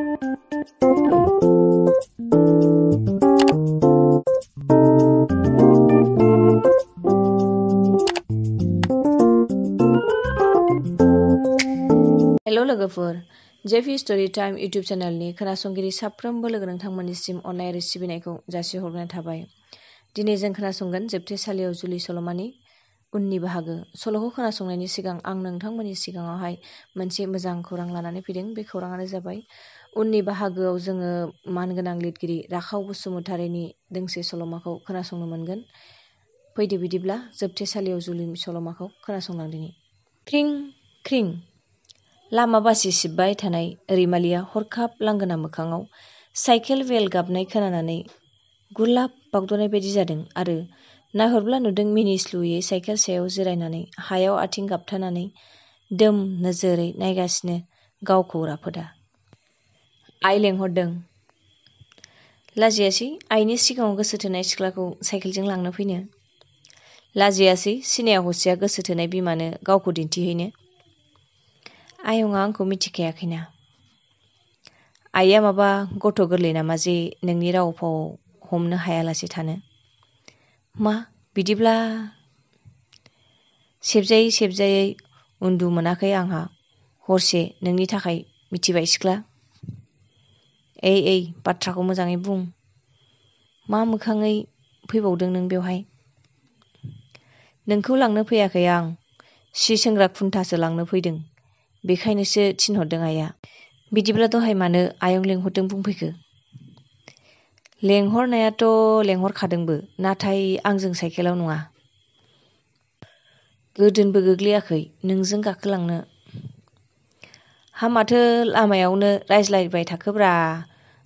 हेल' लोगोफोर जेफि story time YouTube चेनेलनि खोनासंगिरि साफ्रोमबो लोगो नोंथांमोननिसिम अननायारि सिबिनायखौ जासिहरनाय थाबाय दिनै जों खोनासंगोन जोबथेसालियाव जुलि सल'मानि उननि बाहागो सल'खौ खोनासंनायनि सिगां आं नोंथांमोननि सिगाङावहाय मोनसे मोजां खौरां लानानै फैदों बे खौराङानो जाबाय उननि बाहागोआव जोङो मानगोनां लिरगिरि राखाव बसुमतारीनि दोंसे सल'माखौ खोनासंनो मोनगोन फैदो बिदिब्ला जोबथेसालियाव जुलि सल'माखौ खोनासंलांदिनि ख्रिं ख्रिं लामा बासि सिबबाय थानाय रैमालिया हरखाब लांगोना मोखाङाव साइकेल बेल गाबनाय खोनानानै गुलाब बागद'नाय बायदि जादों आरो नायहरब्ला नुदों मिनिस्लुयै साइकेल सायाव जिरायनानै हायाव आथिं गाबथानानै दोम नोजोरै नायगासिनो गावखौ राफोदा आइ लेंहरदों, लाजियासै आइनि सिगाङाव गोसो थोनाय सिख्लाखौ साइकेलजों लांनो फैनो। लाजियासै सिनाया हसिया गोसो थोनाय बिमानो गावखौ दिन्थिहैनो। आयंआ आंखौ मिथिखायाखैना? आइया माबा गथ' गोरलै नामा जे नोंनि राव फाव हमनो हायालासे थानो? मा बिदिब्ला सेबजायै सेबजायै उन्दु मोनाखै आंहा हरसे नोंनि थाखाय मिथिबाय सिख्ला ओइ ओइ बाथ्राखौ मोजाङै बुं मा मोखाङै फैबावदों नों बेवहाय नोंखौ लांनो फैयाखै आं सि सोंग्रा खुन्थासो लांनो फैदों बेखायनोसो थिनहरदों आइया बिदिब्ला दहाय मानो आयं लेंहरदों बुंफैखो लेंहरनायाथ' लेंहरखादोंबो नाथाय आंजों साइकेलाव नङा। गोदोनबो गोग्लैयाखै नोंजों गाखोलांनो। हा माथो लामायावनो रायज्लायबाय थाखोब्रा।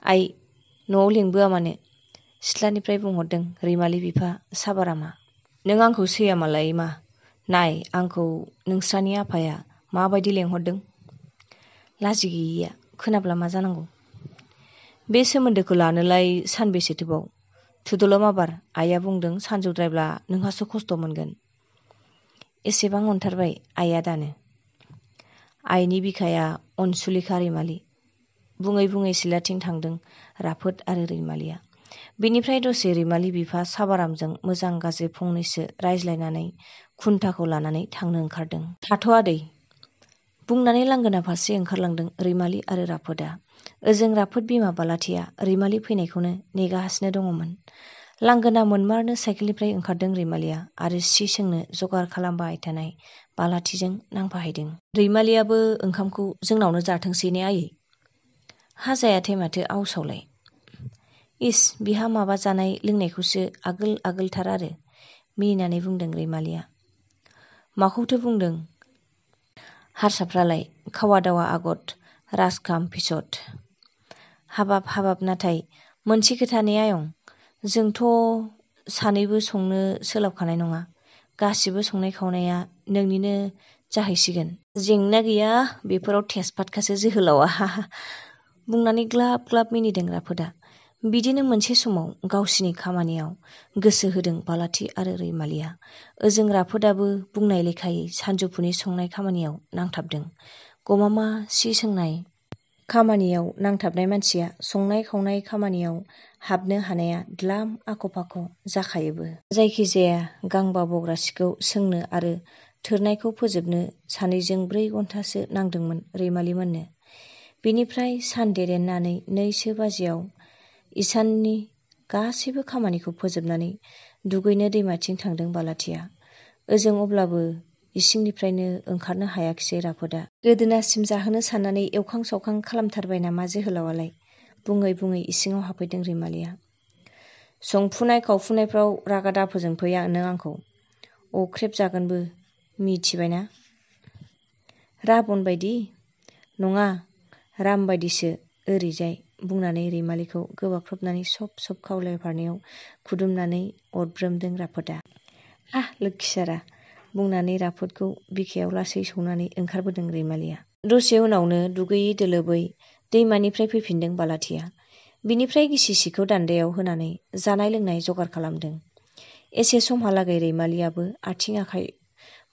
आइ न'आव लेंबोआ मानो? सिथ्लानिफ्राय बुंहरदों रैमालि बिफा साबारामा। नों आंखौ सैया मालाय मा? नाय आंखौ नोंस्रानि आफाया माबायदि लेंहरदों? लाजि गैयिया खोनाब्ला मा जानांगौ बे सोमोन्दोखौ लानोलाय सानबेसेथोबाव थुदल' माबार आइया बुंदों सानजौद्रायब्ला नोंहासो खस्थ' मोनगोन एसेबां अनथारबाय आइया दानो आइनि बिखाया अनसुलिखा रैमालि बुङै बुङै सिलाथिं थांदों राफोद आरो रैमालिया बेनिफ्राय दसे रैमालि बिफा साबारामजों मोजां गाज्रि फंनैसो रायज्लायनानै खुन्थाखौ लानानै थांनो ओंखारदों थाथ' आदै बुंनानै लांगोना फारसे ओंखारलांदों रैमालि आरो राफोदा ओजों राफोद बिमा बालाथिया रैमालि फैनायखौनो नेगासिनो दङमोन लांगोना मोनमारनो साइकेलनिफ्राय ओंखारदों रैमालिया आरो सि सोंनो जगार खालामबाय थानाय बालाथिजों नांफाहैदों रैमालियाबो ओंखामखौ जोंनावनो जाथोंसै ने आयै हा जायाथाय माथो आवसावलाय इस बिहा माबा जानाय लोंनायखौसो आगोल आगोलथार आरो मिनिनानै बुंदों रैमालिया माखौथो बुंदों हारसाफ्रालाय खावा दावा आगत राजखाम फिसद हाबाब हाबाब नाथाय मोनसे खोथानि आयं जोंथ' सानैबो संनो सोलाबखानाय नङा गासिबो संनाय खावनाया नोंनिनो जाहैसिगोन जेंना गैया बेफोराव थेसफाटखासो जोहोलावा बुंनानै ग्लाब ग्लाब मिनिदों राफोदा बिदिनो मोनसे समाव गावसिनि खामानियाव गोसो होदों बालाथि आरो रैमालिया ओजों राफोदाबो बुंनाय लेखायै सानजौफुनि संनाय खामानियाव नांथाबदों गमामा सि सोंनाय खामानियाव नांथाबनाय मानसिया संनाय खावनाय खामानियाव हाबनो हानाया द्लाम आख' फाख' जाखायोबो जायखिजाया गांबा बग्रा सिखौ सोंनो आरो थोरनायखौ फोजोबनो सानैजों ब्रै घन्टासो नांदोंमोन रैमालिमोननो बेनिफ्राय सान देरेननानै नैसो बाजियाव इसाननि गासैबो खामानिखौ फोजोबनानै दुगैनो दैमाथिं थांदों बालाथिया ओजों अब्लाबो इसिंनिफ्रायनो ओंखारनो हायाखिसै राफोदा गोदोनासिम जाहोनो साननानै एवखां सावखां खालामथारबाय नामा जोहोलावालाय बुङै बुङै इसिङाव हाबफैदों रैमालिया संफुनाय खावफुनायफ्राव रागा दाफोजोंफै नों आंखौ अख्रेब जागोनबो मिथिबायना राबन बायदि नङा राम बायदिसो ओरैजाय बुंनानै रैमालिखौ गोबाख्रबनानै सब सब खावलायफारनायाव खुदुमनानै अरब्रोमदों राफोदा। हा लोक्षिसारा बुंनानै राफोदखौ बिखायाव लासै सौनानै ओंखारबोदों रैमालिया। दसे उनावनो दुगैयै दोलोबै दैमानिफ्राय फैफिनदों बालाथिया। बिनिफ्राय गिसि सिखौ दान्दायाव होनानै जानाय लोंनाय जगार खालामदों। एसे समहालागै रैमालियाबो आथिं आखाइ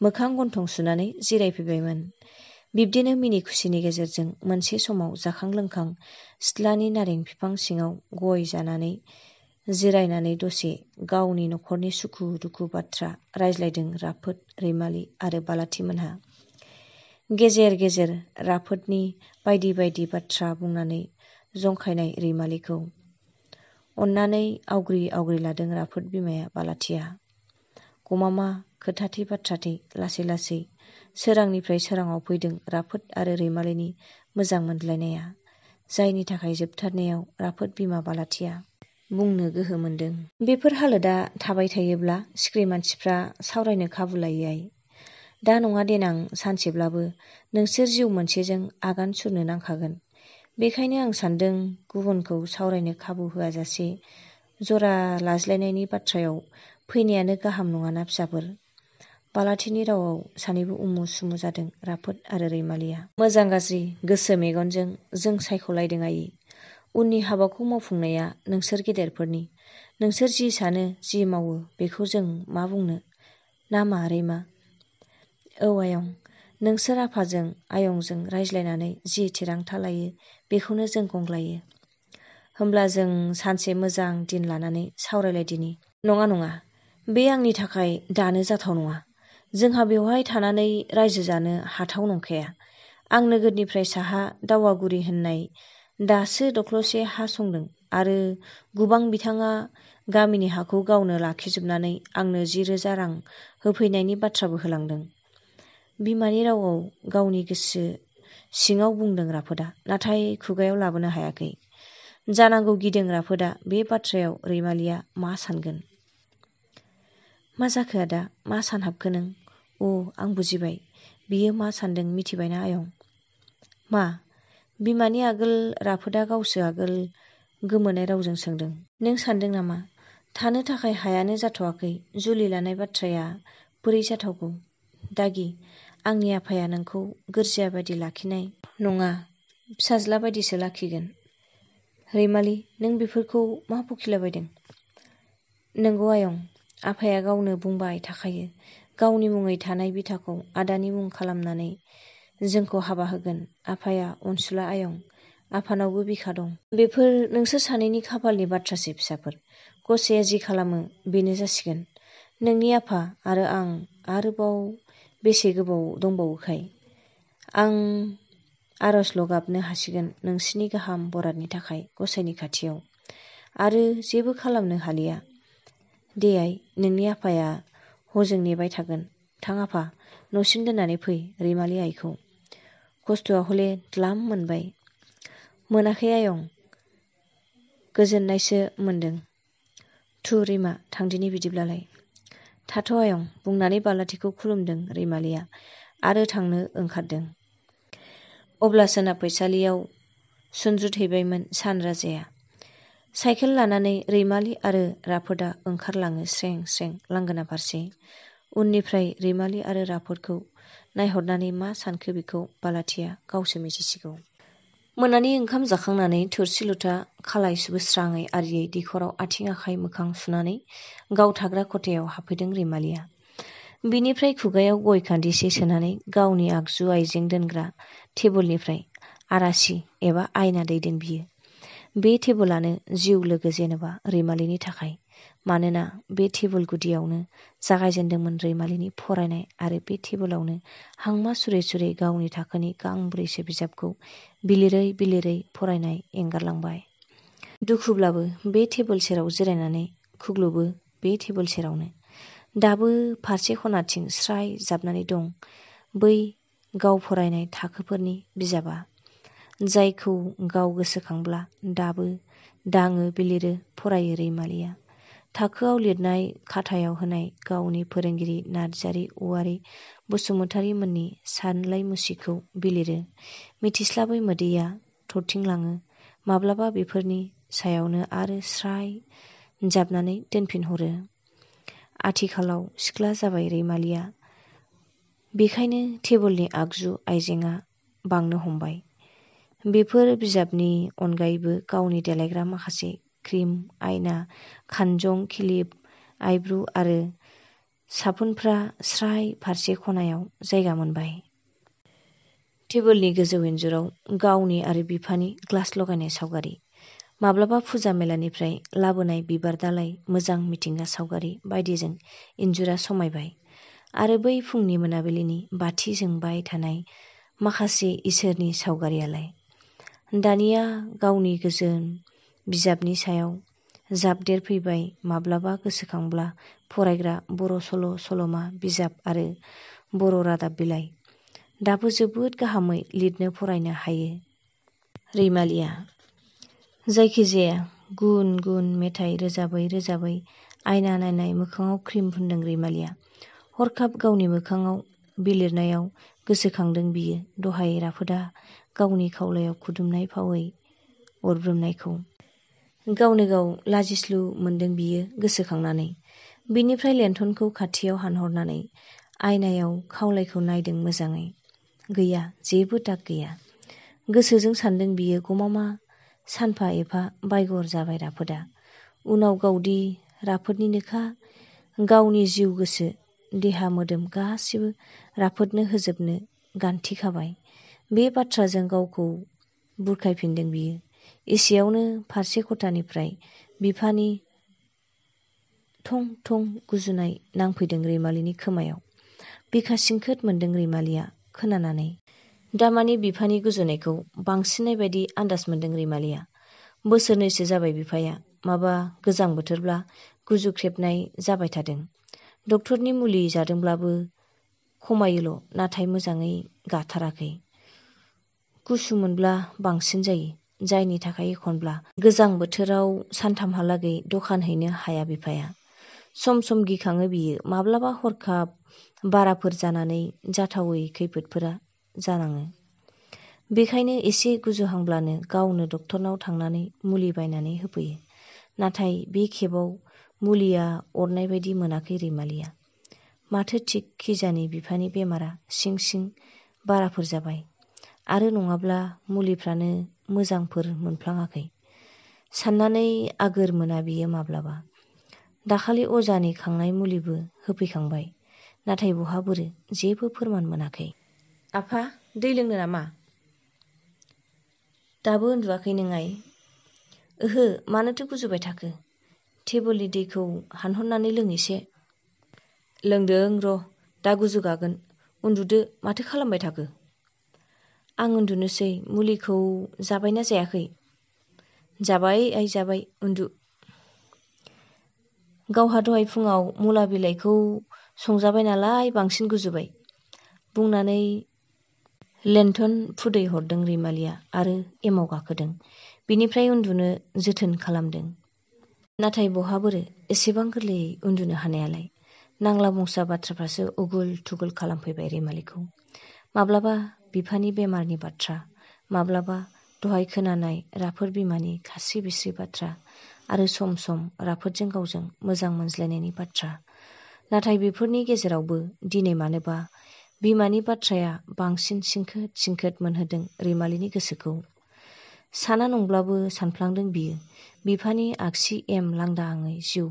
मोखां गन्थं सुनानै जिरायफैबायमोन। बिब्दिनो मिनि खुसिनि गेजेरजों मोनसे समाव जाखां लोंखां सिथ्लानि नारें बिफां सिङाव गय जानानै जिरायनानै दसे गावनि न'खरनि सुखु दुखु बाथ्रा रायज्लायदों राफोद रैमालि आरो बालाथिमोनहा गेजेर गेजेर राफोदनि बायदि बायदि बाथ्रा बुंनानै जंखायनाय रैमालिखौ। अननानै आवग्रि आवग्रि लादों राफोद बिमाया बालाथिया। गमामा खोथाथि बाथ्राथि लासै लासै सोरांनिफ्राय सोराङाव फैदों राफोद आरो रैमालिनि मोजां मोनलायनाया जायनि थाखाय जोबथारनायाव राफोद बिमा बालाथिया बुंनो गोहो मोनदों। बेफोर हालोदा थाबाय थायोब्ला सिख्रि मानसिफ्रा सावरायनो खाबु लायै दा नङा देनां सानसेब्लाबो नोंसोर जिउ मोनसेजों आगान सुरनो नांखागोन। बेखायनो आं सान्दों गुबुनखौ सावरायनो खाबु होआजासे जरा लाज्लायनायनि बाथ्रायाव फैनायानो गाहाम नङाना फिसाफोर बालाथिनि रावआव सानैबो उमु सुमु जादों राफोद आरो रैमालिया। मोजां गाज्रि गोसो मेगनजों जों सायख'लायदों आयै। उननि हाबाखौ मावफुंनाया नोंसोर गेदेरफोरनि। नोंसोर जि सानो जि मावो बेखौ जों मा बुंनो? ना मा रैमा? औ आयं। नोंसोर आफाजों आयंजों रायज्लायनानै जि थिरांथा लायो बेखौनो जों गंग्लायो। होमब्ला जों सानसे मोजां दिन लानानै सावरायलायदिनि। नङा नङा। बे आंनि थाखाय दानो जाथाव नङा जोंहा बेवहाय थानानै रायजो जानो हाथाव नंखाया। आं नोगोरनिफ्राय साहा दावागुरि होननाय दासो दख्ल'से हा संदों आरो गोबां बिथाङा गामिनि हाखौ गावनो लाखिजोबनानै आंनो जि रोजा रां होफैनायनि बाथ्राबो होलांदों। बिमानि रावआव गावनि गोसो सिङाव बुंदों राफोदा नाथाय खुगायाव लाबोनो हायाखै। जानांगौ गिदों राफोदा बे बाथ्रायाव रैमालिया मा सानगोन मा जाखो आदा? मा सानहाबखो नों? अ आं बुजिबाय। बियो मा सानदों मिथिबायना आयं? मा? बिमानि आगोल राफोदा गावसो आगोल गोमोनाय रावजों सोंदों। नों सानदों नामा? थानो थाखाय हायानो जाथ'वाखै। जुलि लानाय बाथ्राया बोरै जाथावगौ? दागि आंनि आफाया नोंखौ गोरजिया बायदि लाखिनाय नङा। फिसाज्ला बायदिसो लाखिगोन। रैमालि नों बेफोरखौ मा बखिलाबायदों नोंगौ आयं आफाया गावनो बुंबाय थाखायो। गावनि मुङै थानाय बिथाखौ आदानि मुं खालामनानै जोंखौ हाबा होगोन। आफाया अनसुला आयं। आफानावबो बिखा दं। बेफोर नोंसोर सानैनि खाफालनि बाथ्रासै फिसाफोर। गसाया जि खालामो बेनो जासिगोन। नोंनि आफा आरो आं आरोबाव बेसे गोबाव दंबावोखाय। आं आर'जल' गाबनो हासिगोन नोंसिनि गाहाम बरादनि थाखाय गसाइनि खाथियाव। आरो जेबो खालामनो हालिया दे आइ नोंनि आफाया हजों नेबाय थागोन। थां आफा न'सिम दोननानै फै रैमालि आइखौ। खस्थ'आ हले द्लाम मोनबाय। मोनाखै आयं। गोजोननायसो मोनदों। थु रैमा थांदिनि बिदिब्लालाय। थाथ' आयं बुंनानै बालाथिखौ खुलुमदों रैमालिया आरो थांनो ओंखारदों। अब्ला सोनाब फैसालियाव सुनज्रुथहैबायमोन सान राजाया साइकेल लानानै रैमालि आरो राफोदा ओंखारलाङो स्रें स्रें लांगोना फारसे। उननिफ्राय रैमालि आरो राफोदखौ नायहरनानै मा सानखो बेखौ बालाथिया गावसो मिथिसिगौ मोनानि ओंखाम जाखांनानै थोरसि लथा खालाय सुबोस्राङै आरियै दैखराव आथिं आखाइ मोखां सुनानै गाव थाग्रा खथायाव हाबफैदों रैमालिया। बिनिफ्राय खुगायाव गय खान्दिसे सोनानै गावनि आगजु आइजें दोनग्रा टेबोलनिफ्राय आरासि एबा आयना दैदों बियो बे टेबोलानो जिउ लोगो जेनेबा रैमालिनि थाखाय। मानोना बे टेबोल गुदियावनो जागायजेनदोंमोन रैमालिनि फरायनाय आरो बे टेबोलावनो हांमा सुरै सुरै गावनि थाखोनि गांब्रैसो बिजाबखौ बिलिरै बिलिरै फरायनाय एंगारलांबाय। दुखुब्लाबो बे टेबोल सेराव जिरायनानै खुग्लुबो बे टेबोल सेरावनो। दाबो फारसे खनाथिं स्राय जाबनानै दं बै गाव फरायनाय थाखोफोरनि बिजाबा जायखौ गाव गोसोखांब्ला दाबो दाङो बिलिरो फरायो रैमालिया थाखोआव लिरनाय खाथायाव होनाय गावनि फोरोंगिरि नार्जारि औवारि बसुमतारिमोननि सानलाय मुसिखौ बिलिरो मिथिस्लाबै मोदैया थरथिंलाङो माब्लाबा बेफोरनि सायावनो आरो स्राय जाबनानै दोनफिनहरो आथिखालाव सिख्ला जाबाय रैमालिया बेखायनो टेबोलनि आगजु आइजेंआ बांनो हमबाय बेफोर बिजाबनि अनगायैबो गावनि देलायग्रा माखासे क्रिम आयना खानजं खिलिप आइब्रु आरो साफुनफ्रा स्राय फारसे खनायाव जायगा मोनबाय टेबोलनि गोजौ इन्जुराव गावनि आरो बिफानि ग्लास लगायनाय सावगारि माब्लाबा फुजा मेलानिफ्राय लाबोनाय बिबार दालाय मोजां मिथिंगा सावगारि बायदिजों इन्जुरा समायबाय आरो बै फुंनि मोनाबिलिनि बाथि जोंबाय थानाय माखासे इसोरनि सावगारियालाय दानिया गावनि गोजोन बिजाबनि सायाव जाबदेरफैबाय माब्लाबा गोसोखांब्ला फरायग्रा बर' सल' सल'मा बिजाब आरो बर' रादाब बिलाइ। दाबो जोबोद गाहामै लिरनो फरायनो हायो। रैमालिया। जायखिजाया गुन गुन मेथाइ रोजाबै रोजाबै आयना नायनाय मोखाङाव क्रिम फुनदों रैमालिया। हरखाब गावनि मोखाङाव बिलिरनायाव गोसोखांदों बियो। दहाय राफोदा गावनि खावलायाव खुदुमनाय फावै अरब्रोमनायखौ गावनो गाव लाजिस्लु मोनदों बियो गोसोखांनानै बिनिफ्राय लेन्थनखौ खाथियाव हानहरनानै आयनायाव खावलायखौ नायदों मोजाङै गैया जेबो दाग गैया गोसोजों सानदों बियो गमामा सानफा एफा बायगर जाबाय राफोदा उनाव गावदि राफोदनिनोखा गावनि जिउ गोसो देहा मोदोम गासिबो राफोदनो होजोबनो गान्थि खाबाय बे बाथ्राजों गावखौ बुरखायफिनदों बियो। एसेयावनो फारसे खथानिफ्राय बिफानि थं थं गुजुनाय नांफैदों रैमालिनि खोमायाव। बिखा सिंखोद मोनदों रैमालिया खोनानानै। दामानि बिफानि गुजुनायखौ बांसिननाय बायदि आन्दाज मोनदों रैमालिया। बोसोरनैसो जाबाय बिफाया माबा गोजां बोथोरब्ला गुजुख्रेबनाय जाबाय थादों। डक्टरनि मुलि जादोंब्लाबो खमायोल' नाथाय मोजाङै गाथाराखै गुसु मोनब्ला बांसिन जायो जायनि थाखाय एखनब्ला गोजां बोथोराव सानथामहालागै दखान हैनो हाया बिफाया सम सम गिखाङो बियो माब्लाबा हरखाब बाराफोर जानानै जाथावै खैफोदफोरा जानाङो बेखायनो एसे गुजुहांब्लानो गावनो डक्टरनाव थांनानै मुलि बायनानै होफैयो नाथाय बे खेबाव मुलिया अरनाय बायदि मोनाखै रैमालिया माथो थिग खिजानि बिफानि बेमारा सिं सिं बाराफोर जाबाय आरो नङाब्ला मुलिफ्रानो मोजांफोर मोनफ्लाङाखै साननानै आगोर मोना बियो माब्लाबा दाखालि अजानि खांनाय मुलिबो होफैखांबाय नाथाय बहा बोरो जेबो फोरमान मोनाखै आफा दै लोंनो नामा दाबो उन्दुवाखै नों आइ ओहो मानोथो गुजुबाय थाखो टेबोलनि दैखौ हानहरनानै लों एसे लोंदों र' दा गुजुगागोन उन्दुदो माथो खालामबाय थाखो आं उन्दुनोसै मुलिखौ जाबायना जायाखै जाबाय आइ जाबाय उन्दु गावहा दहाय फुङाव मुला बिलाइखौ संजाबाय नालाय बांसिन गुजुबाय बुंनानै लेन्थन फुदै हरदों रैमालिया आरो एमाव गाखोदों बिनिफ्राय उन्दुनो जोथोन खालामदों नाथाय बहा बोरो एसेबां गोरलैयै उन्दुनो हानायालाय नांला बंसा बाथ्राफ्रासो उगुल थुगुल खालामफैबाय रैमालिखौ माब्लाबा बिफानि बेमारनि बाथ्रा माब्लाबा दहाय खोनानाय राफोर बिमानि खास्रि बिस्रि बाथ्रा आरो सम सम राफोदजों गावजों मोजां मोनज्लायनायनि बाथ्रा नाथाय बेफोरनि गेजेरावबो दिनै मानोबा बिमानि बाथ्राया बांसिन सिंखोद सिंखोद मोनहोदों रैमालिनि गोसोखौ साना नंब्लाबो सानफ्लांदों बियो बिफानि आगसि एम लांदाङै जिउ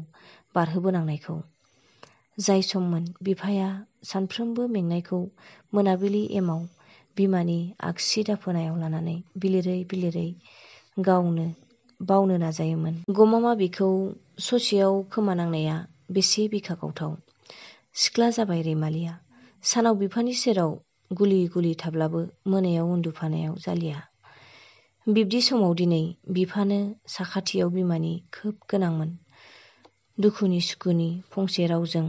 बारहोबोनांनायखौ जाय सममोन बिफाया सानफ्रोमबो मेंनायखौ मोनाबिलि एमाव बिमानि आगसि दाफोनायाव लानानै बिलिरै बिलिरै गावनो बावनो नाजायोमोन। गमामा बिखौ ससेयाव खोमानांनाया बेसे बिखा गावथाव सिख्ला जाबाय रैमालिया सानाव बिफानि सेराव गुलि गुलि थाब्लाबो मोनायाव उन्दुफानायाव जालिया। बिब्दि समाव दिनै बिफानो साखाथियाव बिमानि खोब गोनांमोन। दुखुनि सुखुनि फंसे रावजों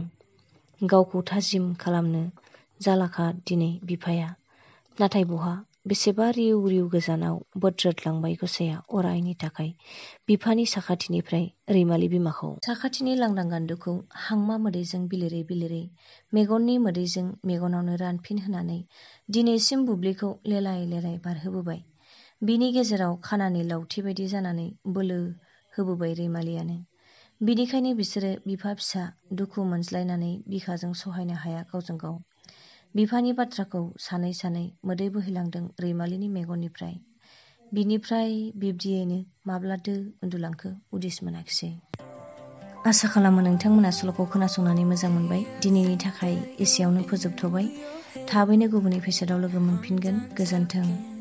गावखौ थाजिम खालामनो जालाखा दिनै बिफाया। नाथाय बहा? बेसेबा रिउ रिउ गोजानाव बोद्रोदलांबाय गसाया अरायनि थाखाय बिफानि साखाथिनिफ्राय रैमालि बिमाखौ। साखाथिनि लांदां गान्दुखौ हांमा मोदैजों बिलिरै बिलिरै मेगननि मोदैजों मेगनावनो रानफिन होनानै दिनैसिम बुब्लिखौ लेलाय लेलाय बारहोबोबाय। बिनि गेजेराव खानानि लावथि बायदि जानानै बोलो होबोबाय रैमालियानो बिनिखायनो बिसोरो बिफा फिसा दुखु मोनज्लायनानै बिखाजों सहायनो हाया गावजों गाव। बिफानि बाथ्राखौ सानै सानै मोदै बोहैलांदों रैमालिनि मेगननिफ्राय। बिनिफ्राय बिब्दियैनो माब्लादो उन्दुलांखो उदिस मोनाखिसै। आसा खालामो नोंथांमोना सल'खौ खोनासंनानै मोजां मोनबाय। दिनैनि थाखाय एसेयावनो फोजोबथ'बाय। थाबैनो गुबुन एपिसडाव लोगो मोनफिनगोन। गोजोन्थों।